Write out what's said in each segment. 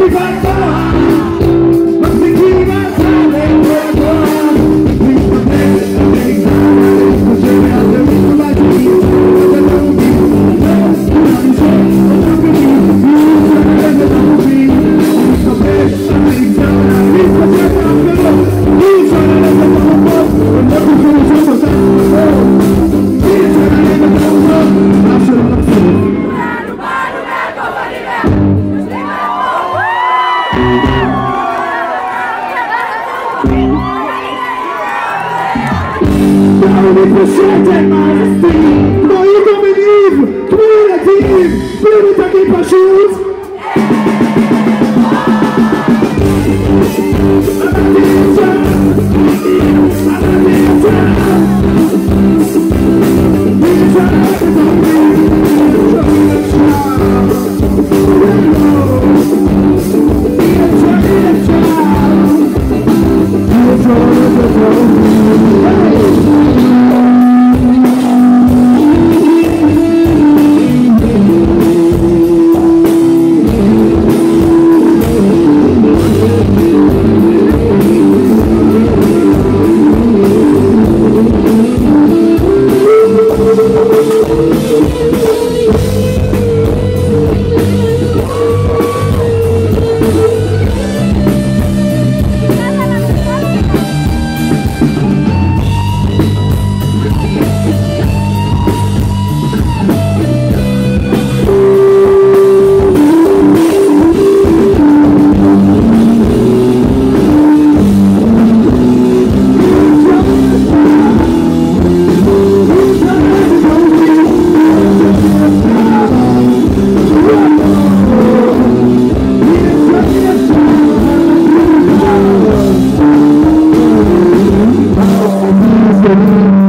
Obrigado! will be frustrated by everything. But you can believe, believe in the team, believe in the keeper.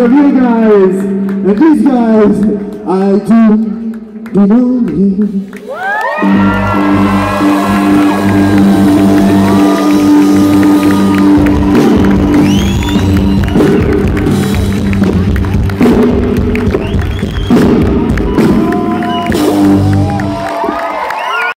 of you guys and these guys, I do belong here.